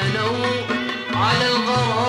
وجنوا على الغرام.